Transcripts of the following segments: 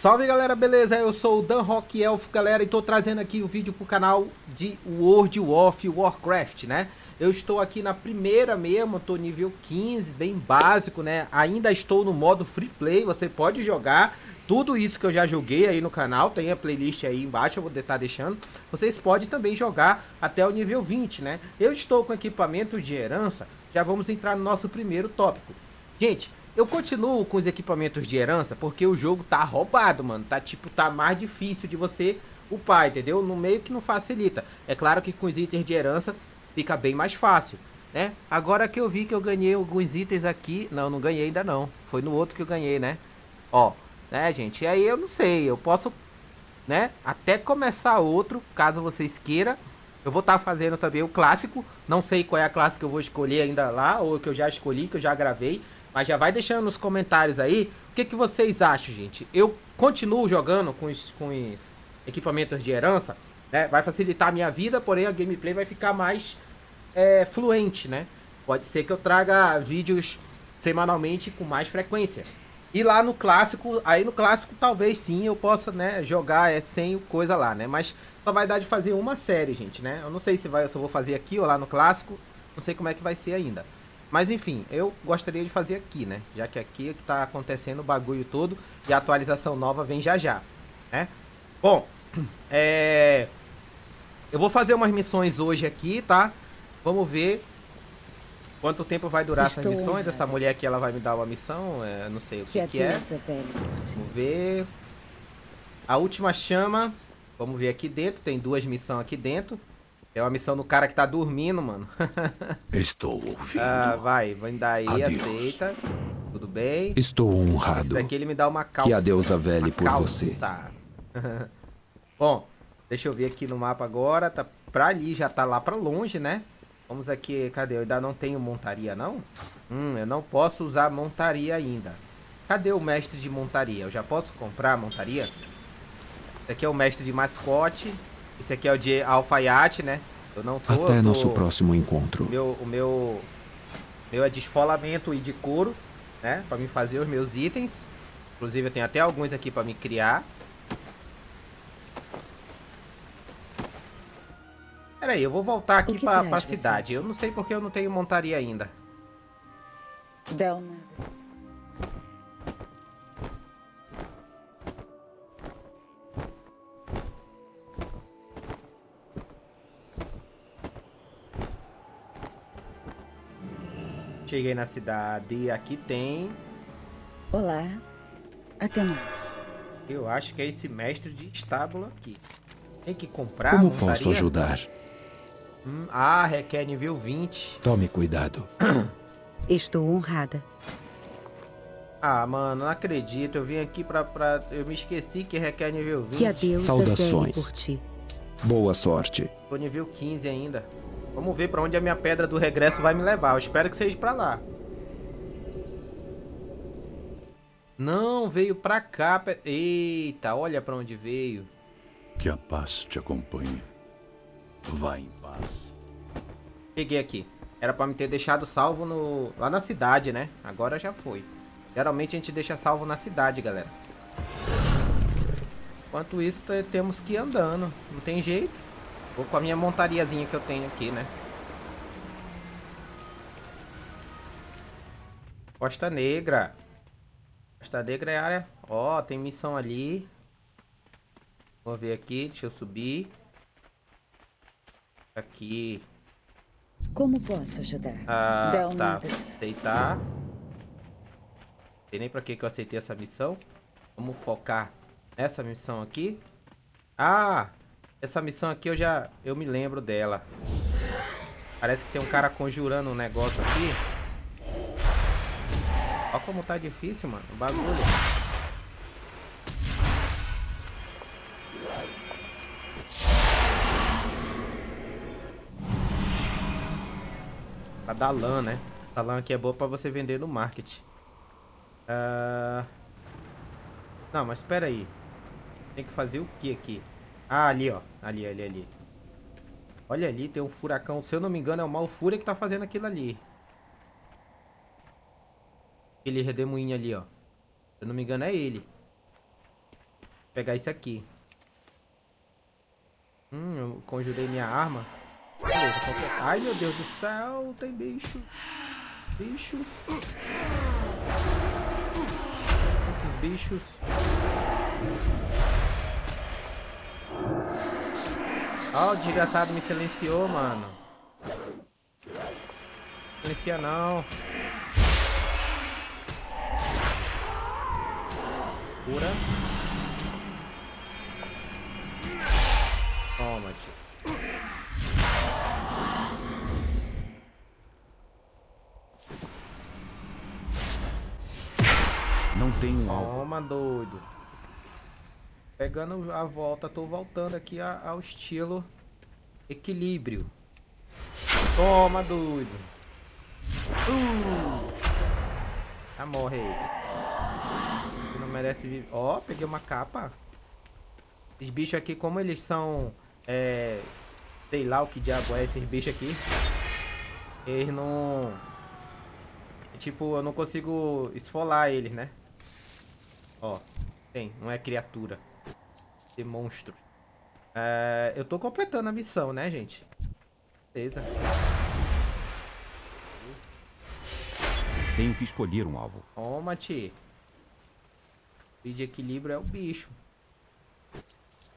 Salve galera, beleza? Eu sou o Dan Rock Elf, galera, e tô trazendo aqui o vídeo pro canal de World of Warcraft, né? Eu estou aqui na primeira mesmo, tô nível 15, bem básico, né? Ainda estou no modo free play, você pode jogar tudo isso que eu já joguei aí no canal, tem a playlist aí embaixo, eu vou estar deixando. Vocês podem também jogar até o nível 20, né? Eu estou com equipamento de herança, já vamos entrar no nosso primeiro tópico. Gente, eu continuo com os equipamentos de herança porque o jogo tá roubado, mano. Tá tipo, tá mais difícil de você upar, entendeu? No meio que não facilita. É claro que com os itens de herança fica bem mais fácil, né? Agora que eu vi que eu ganhei alguns itens aqui... Não, não ganhei ainda não. Foi no outro que eu ganhei, né? Ó, né, gente? E aí eu não sei, eu posso, né? Até começar outro, caso vocês queiram. Eu vou estar tá fazendo também o clássico. Não sei qual é a classe que eu vou escolher ainda lá, ou que eu já escolhi, que eu já gravei. Mas já vai deixando nos comentários aí o que, que vocês acham, gente. Eu continuo jogando com os, com os equipamentos de herança, né? Vai facilitar a minha vida, porém a gameplay vai ficar mais é, fluente, né? Pode ser que eu traga vídeos semanalmente com mais frequência. E lá no clássico, aí no clássico talvez sim eu possa, né, jogar é, sem coisa lá, né? Mas só vai dar de fazer uma série, gente, né? Eu não sei se vai, se eu vou fazer aqui ou lá no clássico, não sei como é que vai ser ainda. Mas enfim, eu gostaria de fazer aqui, né? Já que aqui é que tá acontecendo o bagulho todo e a atualização nova vem já já, né? Bom, é... Eu vou fazer umas missões hoje aqui, tá? Vamos ver quanto tempo vai durar Estou essas missões. Essa mulher aqui, ela vai me dar uma missão, é, não sei o que, que, que é. Vamos ver. A última chama. Vamos ver aqui dentro, tem duas missões aqui dentro. É uma missão do cara que tá dormindo, mano. Estou ouvindo. Ah, vai, vai dar aí, Adeus. aceita. Tudo bem? Estou honrado. Esse daqui ele me dá uma calça. Que a deusa vele por calça. você. Bom, deixa eu ver aqui no mapa agora. Tá pra ali, já tá lá pra longe, né? Vamos aqui, cadê? Eu ainda não tenho montaria, não? Hum, eu não posso usar montaria ainda. Cadê o mestre de montaria? Eu já posso comprar montaria? Esse aqui é o mestre de mascote. Esse aqui é o de alfaiate, né? Eu não tô, Até tô... nosso próximo encontro. Meu, o meu... Meu é de esfolamento e de couro, né? Pra me fazer os meus itens. Inclusive eu tenho até alguns aqui pra me criar. Pera aí, eu vou voltar aqui pra, pra cidade. Eu não sei porque eu não tenho montaria ainda. Delma. Cheguei na cidade. Aqui tem. Olá. Até mais. Eu acho que é esse mestre de estábulo aqui. Tem que comprar. Como montaria? posso ajudar? Hum, ah, requer nível 20. Tome cuidado. Estou honrada. Ah, mano, não acredito. Eu vim aqui pra, pra... Eu me esqueci que requer nível 20. Que a Deus Saudações. por ti. Boa sorte. Tô nível 15 ainda. Vamos ver pra onde a minha pedra do regresso vai me levar. Eu espero que seja pra lá. Não, veio pra cá. Eita, olha pra onde veio. Que a paz te acompanhe. Vá em paz. Peguei aqui. Era pra me ter deixado salvo no... lá na cidade, né? Agora já foi. Geralmente a gente deixa salvo na cidade, galera. Enquanto isso, temos que ir andando. Não tem jeito. Vou com a minha montariazinha que eu tenho aqui, né? Costa Negra. Costa Negra é área... Ó, oh, tem missão ali. Vou ver aqui, deixa eu subir. Aqui. Como posso ajudar? Ah, tá. Aceitar. Não sei nem pra que, que eu aceitei essa missão. Vamos focar nessa missão aqui. Ah! Essa missão aqui eu já... Eu me lembro dela. Parece que tem um cara conjurando um negócio aqui. Olha como tá difícil, mano. O bagulho. A da lã, né? Essa lã aqui é boa pra você vender no market. Uh... Não, mas espera aí. Tem que fazer o que aqui? Ah, ali, ó. Ali, ali, ali. Olha ali, tem um furacão. Se eu não me engano, é o Malfúria que tá fazendo aquilo ali. Aquele redemoinho ali, ó. Se eu não me engano, é ele. pegar isso aqui. Hum, eu conjurei minha arma. Beleza, qualquer... Ai, meu Deus do céu, tem bicho. Bichos. Esses bichos. Ó, oh, o desgraçado me silenciou, mano. Silencia não. Cura. Toma, tio. Não tem um alvo. Toma, doido. Pegando a volta, tô voltando aqui ao estilo equilíbrio. Toma, doido. Uh! Já morre aí. Não merece viver. Ó, oh, peguei uma capa. Esses bichos aqui, como eles são... É... Sei lá o que diabo é esses bichos aqui. Eles não... Tipo, eu não consigo esfolar eles, né? Ó, tem, não é criatura. De monstros. É, eu tô completando a missão, né, gente? Beleza. Tenho que escolher um alvo. Toma, tio. O de equilíbrio é o bicho.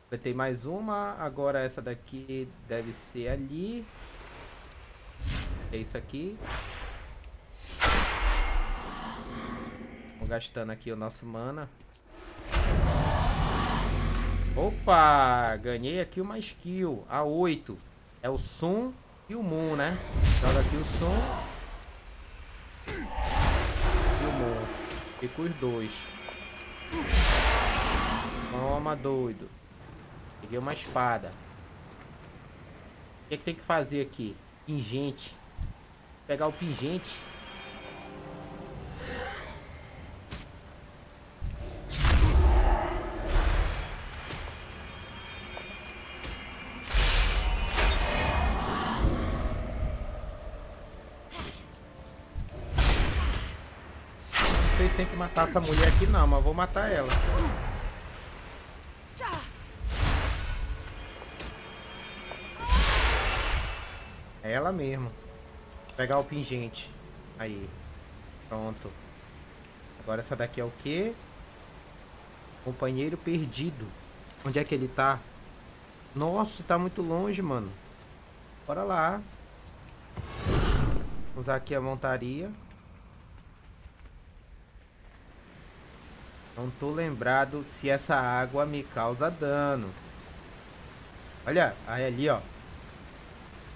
Completei mais uma. Agora essa daqui deve ser ali. É isso aqui. Vamos gastando aqui o nosso mana. Opa! Ganhei aqui uma skill. A 8. É o Sun e o Moon, né? Joga aqui o Sun. E o Moon. Fica os dois. Toma, doido. Peguei uma espada. O que, é que tem que fazer aqui? Pingente. Pegar o pingente. Matar essa mulher aqui não, mas vou matar ela. É ela mesmo. Vou pegar o pingente. Aí. Pronto. Agora essa daqui é o quê? Companheiro perdido. Onde é que ele tá? Nossa, tá muito longe, mano. Bora lá. Vou usar aqui a montaria. Não tô lembrado se essa água me causa dano. Olha, aí ali, ó.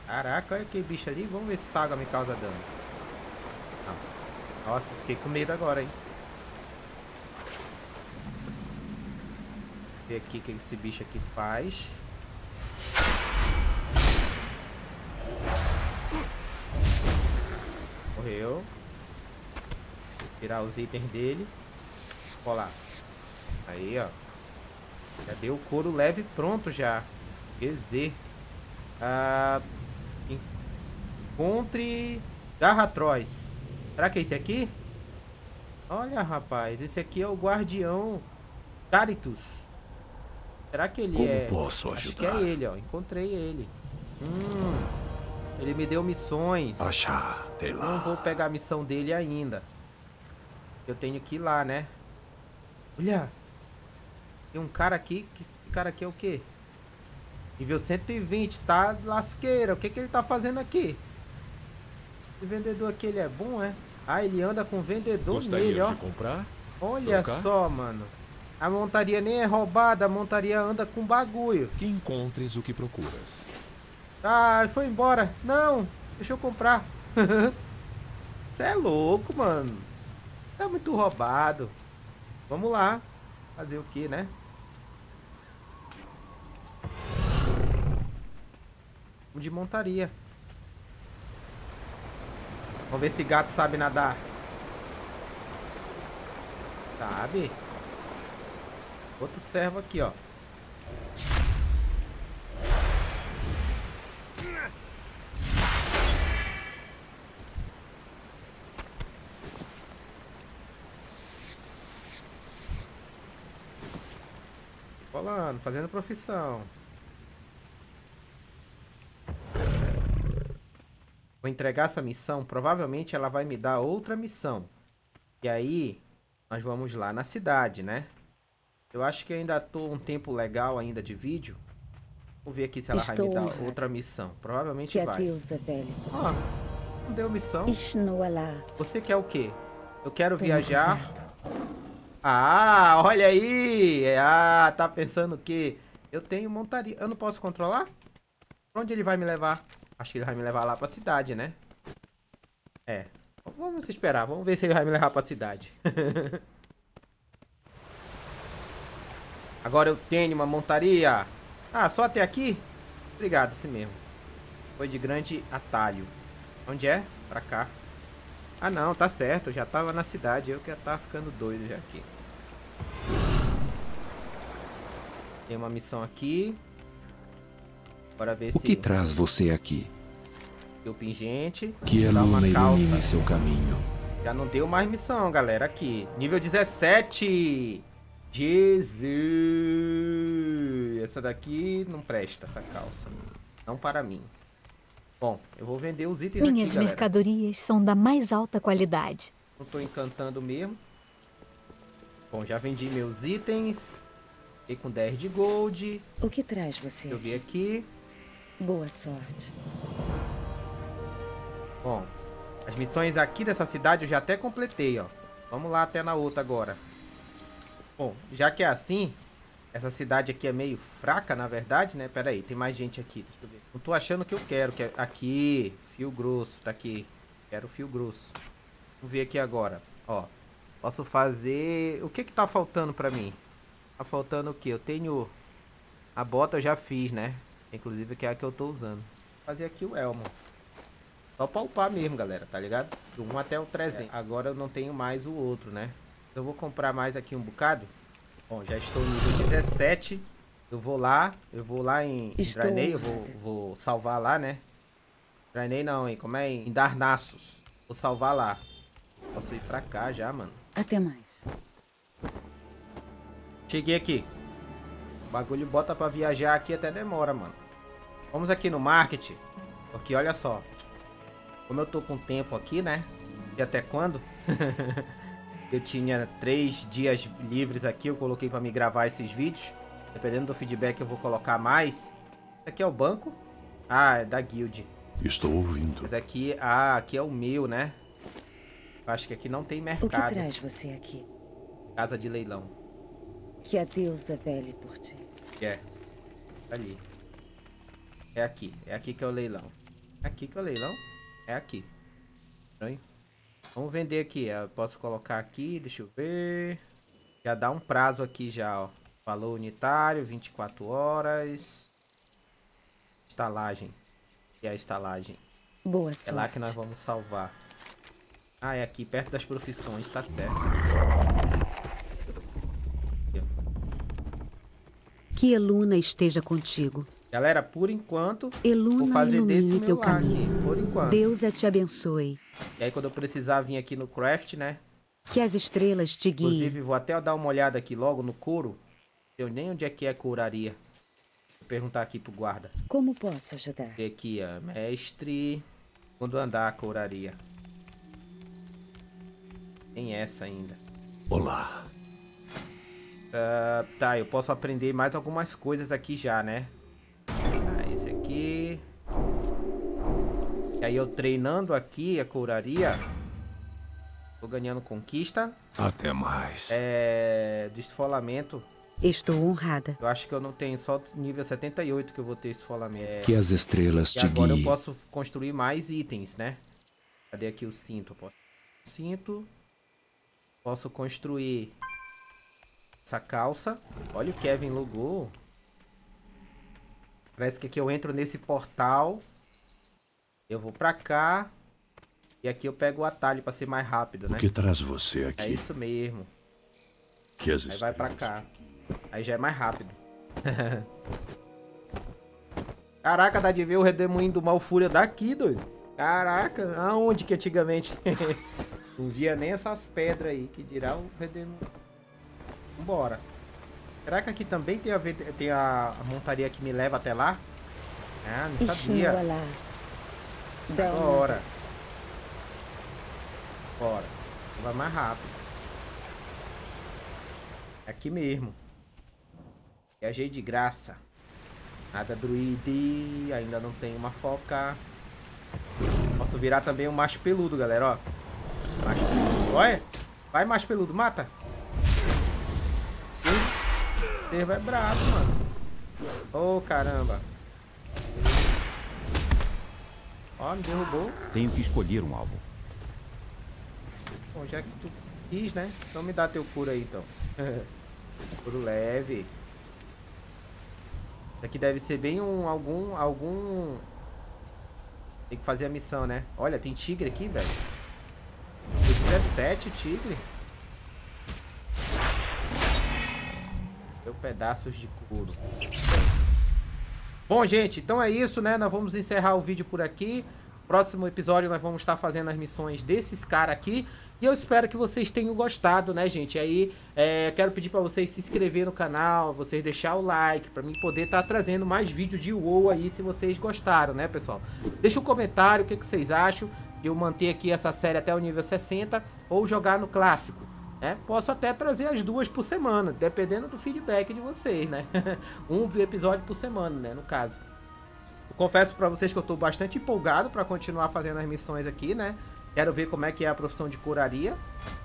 Caraca, olha aquele bicho ali. Vamos ver se essa água me causa dano. Nossa, fiquei com medo agora, hein. Ver aqui o que esse bicho aqui faz. Morreu. Vou tirar os itens dele. Olha Aí, ó. Já deu o couro leve pronto já. EZ. Ah, encontre Garratróis. Será que é esse aqui? Olha, rapaz. Esse aqui é o guardião Caritus. Será que ele Como é... posso ajudar? Acho que é ele, ó. Encontrei ele. Hum, ele me deu missões. Achar, Não vou pegar a missão dele ainda. Eu tenho que ir lá, né? Olha. Tem um cara aqui. Que cara aqui é o quê? Nível 120, tá lasqueira. O que que ele tá fazendo aqui? Esse vendedor aqui, ele é bom, é? Ah, ele anda com vendedor Gostaria nele, ó. Comprar? Olha Trocar? só, mano. A montaria nem é roubada, a montaria anda com bagulho. Que encontres o que procuras. Ah, foi embora. Não, deixa eu comprar. Você é louco, mano. Tá muito roubado. Vamos lá. Fazer o que, né? De montaria. Vamos ver se gato sabe nadar. Sabe? Outro servo aqui, ó. Rolando, fazendo profissão. Vou entregar essa missão. Provavelmente ela vai me dar outra missão. E aí, nós vamos lá na cidade, né? Eu acho que ainda tô um tempo legal ainda de vídeo. Vou ver aqui se ela Estou vai me dar outra missão. Provavelmente Que vai. Ó, não deu missão. Ishnoalá. Você quer o quê? Eu quero Tome viajar. cuidado. Ah, olha aí! Ah, tá pensando o quê? Eu tenho montaria. Eu não posso controlar? Pra onde ele vai me levar? Acho que ele vai me levar lá pra cidade, né? É. Vamos esperar. Vamos ver se ele vai me levar pra cidade. Agora eu tenho uma montaria. Ah, só até aqui? Obrigado, esse mesmo. Foi de grande atalho. Onde é? Pra cá. Ah não, tá certo, eu já tava na cidade, eu que já tava ficando doido já aqui. Tem uma missão aqui. Bora ver O se que traz você aqui? o pingente. Que a luna ilumine seu caminho. Já não deu mais missão, galera, aqui. Nível 17. Jesus. Essa daqui não presta, essa calça. Não para mim. Bom, eu vou vender os itens Minhas aqui, galera. mercadorias são da mais alta qualidade. Não tô encantando mesmo. Bom, já vendi meus itens. Fiquei com 10 de gold. O que traz você? Eu vi aqui. Boa sorte. Bom, as missões aqui dessa cidade eu já até completei, ó. Vamos lá até na outra agora. Bom, já que é assim, essa cidade aqui é meio fraca, na verdade, né? Pera aí, tem mais gente aqui, deixa eu ver. Não tô achando o que eu quero, que é aqui, fio grosso, tá aqui. Quero fio grosso. Vamos ver aqui agora, ó. Posso fazer... O que que tá faltando pra mim? Tá faltando o quê? Eu tenho... A bota eu já fiz, né? Inclusive que é a que eu tô usando. Vou fazer aqui o elmo. Só pra upar mesmo, galera, tá ligado? Do 1 até o 300. Agora eu não tenho mais o outro, né? Eu vou comprar mais aqui um bocado. Bom, já estou no nível 17. Eu vou lá, eu vou lá em, em Estou Draenei, eu vou, vou salvar lá, né? Draenei não, hein? Como é? Em Darnassus. Vou salvar lá. Posso ir pra cá já, mano. Até mais. Cheguei aqui. O bagulho bota pra viajar aqui até demora, mano. Vamos aqui no market. Porque olha só. Como eu tô com tempo aqui, né? E até quando? eu tinha três dias livres aqui. Eu coloquei pra me gravar esses vídeos. Dependendo do feedback eu vou colocar mais. Esse aqui é o banco. Ah, é da guild. Estou ouvindo. Mas aqui, ah, aqui é o meu, né? Eu Acho que aqui não tem O que mercado. traz você aqui? Casa de leilão. Que a deusa vele por ti. É. Ali. É aqui. É aqui que é o leilão. É aqui que é o leilão? É aqui. Estranho. Vamos vender aqui. Eu posso colocar aqui, deixa eu ver. Já dá um prazo aqui já, ó. Valor unitário, 24 horas. Estalagem. E a estalagem? Boa É sorte. lá que nós vamos salvar. Ah, é aqui, perto das profissões, tá certo. Que Eluna esteja contigo. Galera, por enquanto, Eluna vou fazer desse meu teu lar caminho. aqui. Por enquanto. Deusa te abençoe. E aí quando eu precisar vir aqui no craft, né? Que as estrelas te guiem. Inclusive vou até dar uma olhada aqui logo no couro. Eu nem onde é que é couraria. Vou perguntar aqui pro guarda. Como posso ajudar? Tem aqui, ó, mestre. Quando andar a couraria. Tem essa ainda. Olá. Ah, tá, eu posso aprender mais algumas coisas aqui já, né? Ah, esse aqui. E aí eu treinando aqui a couraria. Tô ganhando conquista. Até mais. É. Do esfolamento. Estou honrada. Eu acho que eu não tenho só nível 78 que eu vou ter esfolamento. É, Que as estrelas e te agora eu guiem. posso construir mais itens, né? Cadê aqui o cinto? Eu posso... Cinto. Posso construir essa calça. Olha o Kevin logou. Parece que aqui eu entro nesse portal. Eu vou pra cá. E aqui eu pego o atalho pra ser mais rápido, O né? que traz você aqui? É isso mesmo. Que as Aí vai pra cá. Aí já é mais rápido. Caraca, dá de ver o redemoinho do Malfúria daqui, doido. Caraca, aonde que antigamente não via nem essas pedras aí, que dirá o redemoinho. Vambora. Será que aqui também tem a, ver, tem a, a montaria que me leva até lá? Ah, não sabia. Vez. Bora. Vai mais rápido. É aqui mesmo. Viajei de graça. Nada druide. Ainda não tem uma foca. Posso virar também um macho peludo, galera, ó. Macho peludo. Olha. Vai, macho peludo. Mata. Você vai bravo, mano. Ô, caramba. Ó, me derrubou. Tenho que escolher um alvo. Bom, já que tu quis, né? Então me dá teu furo aí, então. furo leve. Aqui deve ser bem um... Algum... Algum... Tem que fazer a missão, né? Olha, tem tigre aqui, velho. Tem 17 tigre. Deu pedaços de couro. Bom, gente, então é isso, né? Nós vamos encerrar o vídeo por aqui. Próximo episódio nós vamos estar fazendo as missões desses caras aqui. E eu espero que vocês tenham gostado, né, gente? Aí, é, quero pedir para vocês se inscrever no canal, vocês deixar o like, para mim poder estar trazendo mais vídeos de WoW aí, se vocês gostaram, né, pessoal? Deixa um comentário, o que, que vocês acham de eu manter aqui essa série até o nível 60 ou jogar no clássico. né? Posso até trazer as duas por semana, dependendo do feedback de vocês, né? um episódio por semana, né, no caso. Confesso para vocês que eu tô bastante empolgado para continuar fazendo as missões aqui, né? Quero ver como é que é a profissão de curaria,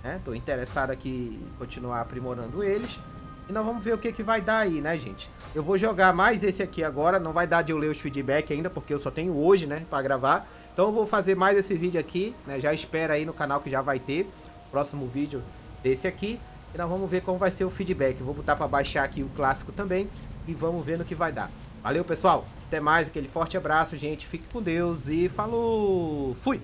né? Tô interessado aqui em continuar aprimorando eles. E nós vamos ver o que que vai dar aí, né, gente? Eu vou jogar mais esse aqui agora, não vai dar de eu ler os feedback ainda, porque eu só tenho hoje, né, para gravar. Então eu vou fazer mais esse vídeo aqui, né? Já espera aí no canal que já vai ter próximo vídeo desse aqui. E nós vamos ver como vai ser o feedback. Vou botar para baixar aqui o clássico também e vamos ver no que vai dar. Valeu, pessoal. Até mais, aquele forte abraço, gente. Fique com Deus e falou. Fui.